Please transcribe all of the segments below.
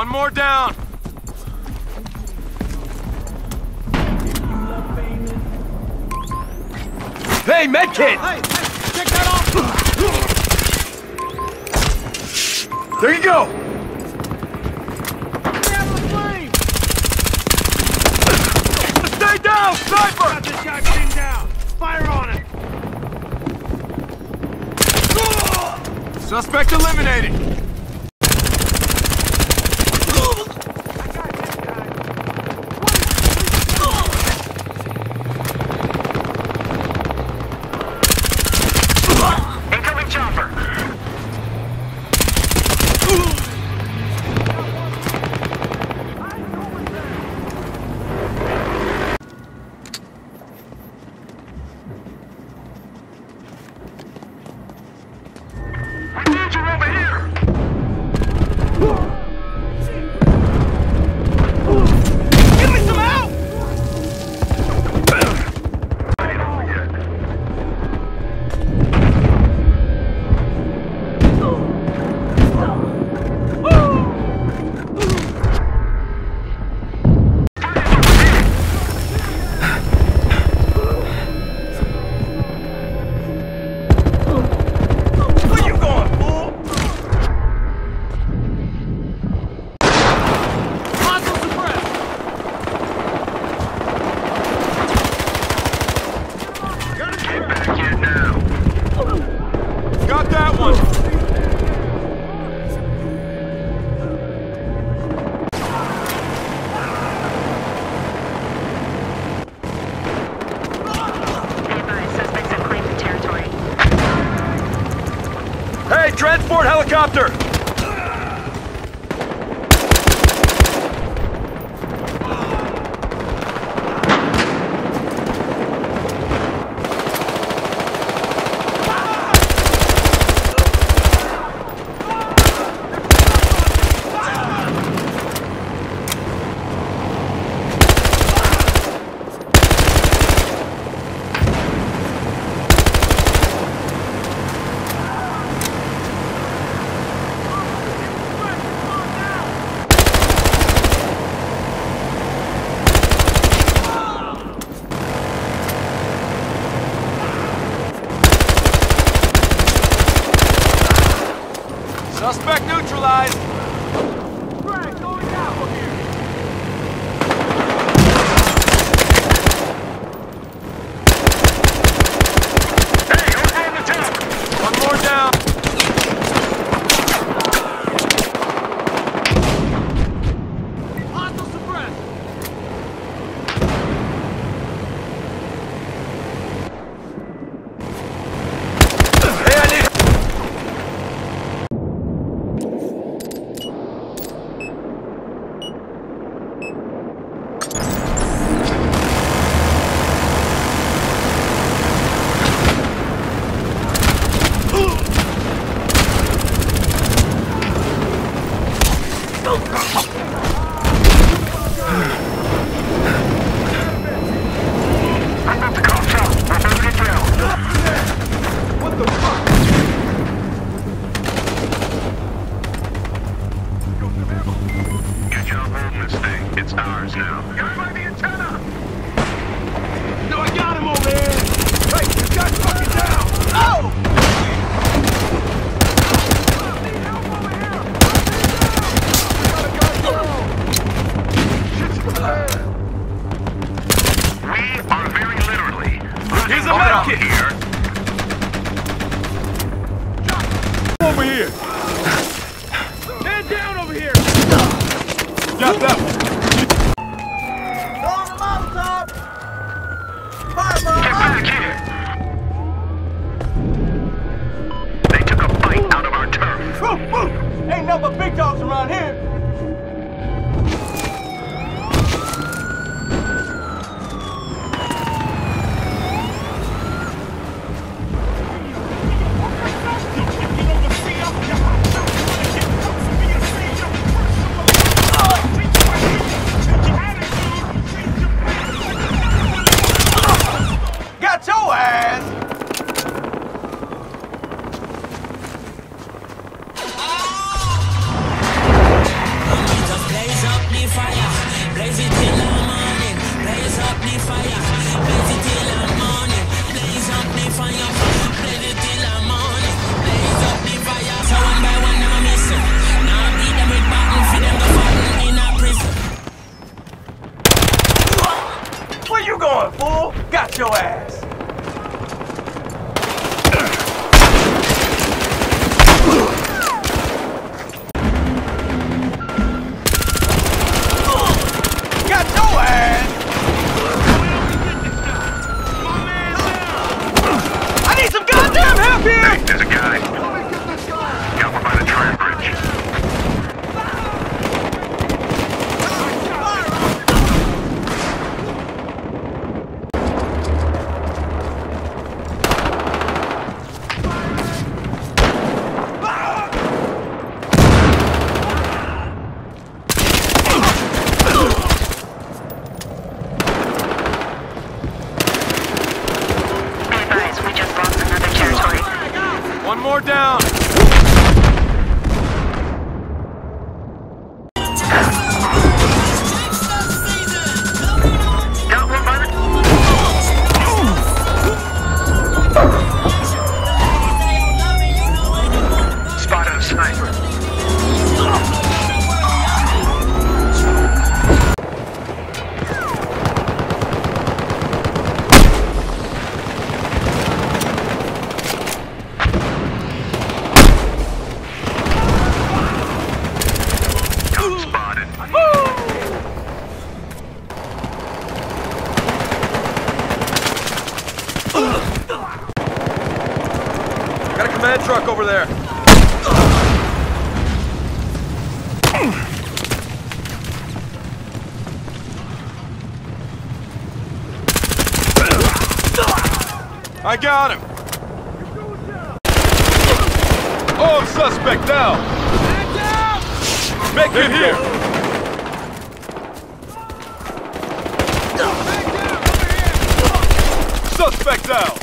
One more down. Hey, medkit! Hey, hey, check that off! There you go! Stay down, sniper! Got this guy pinned down. Fire on it! Suspect eliminated! Transport helicopter! Suspect neutralized. is against over there. I got him. Oh, suspect down. Make it here. Suspect down.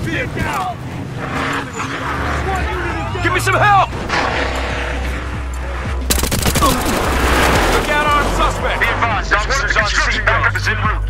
Give me some help! Look out on suspect! Be advised, officers on scene. Backup is in route.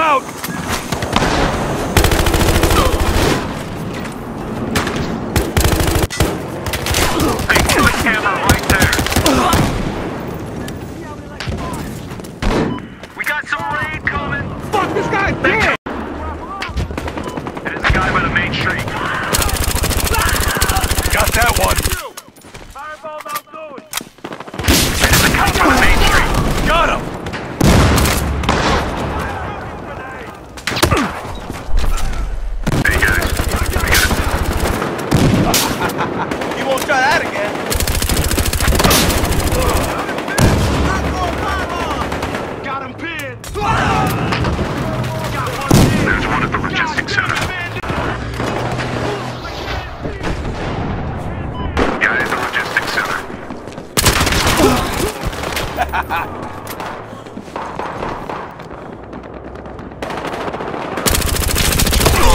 out!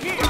Can't! Right here.